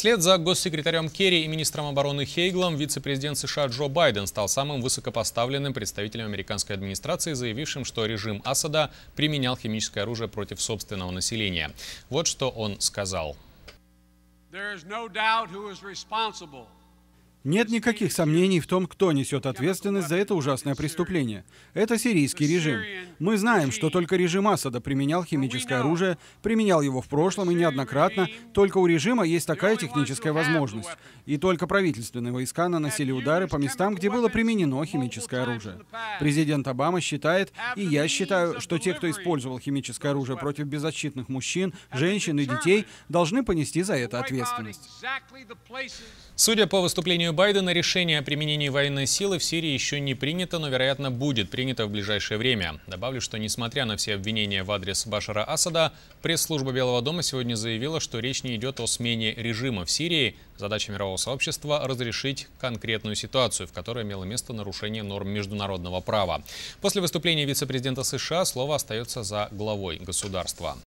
Вслед за госсекретарем Керри и министром обороны Хейглом вице-президент США Джо Байден стал самым высокопоставленным представителем американской администрации, заявившим, что режим Асада применял химическое оружие против собственного населения. Вот что он сказал. Нет никаких сомнений в том, кто несет ответственность за это ужасное преступление. Это сирийский режим. Мы знаем, что только режим Асада применял химическое оружие, применял его в прошлом и неоднократно. Только у режима есть такая техническая возможность. И только правительственные войска наносили удары по местам, где было применено химическое оружие. Президент Обама считает, и я считаю, что те, кто использовал химическое оружие против беззащитных мужчин, женщин и детей, должны понести за это ответственность. Судя по выступлению Байдена, решение о применении военной силы в Сирии еще не принято, но, вероятно, будет принято в ближайшее время. Добавлю, что, несмотря на все обвинения в адрес Башара Асада, пресс-служба Белого дома сегодня заявила, что речь не идет о смене режима в Сирии. Задача мирового сообщества – разрешить конкретную ситуацию, в которой имело место нарушение норм международного права. После выступления вице-президента США слово остается за главой государства.